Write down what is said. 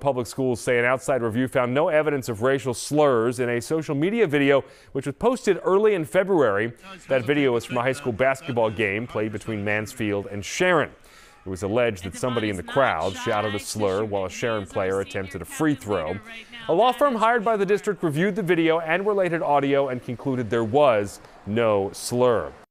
Public schools say an outside review found no evidence of racial slurs in a social media video which was posted early in February. That video was from a high school basketball game played between Mansfield and Sharon. It was alleged that somebody in the crowd shouted a slur while a Sharon player attempted a free throw. A law firm hired by the district reviewed the video and related audio and concluded there was no slur.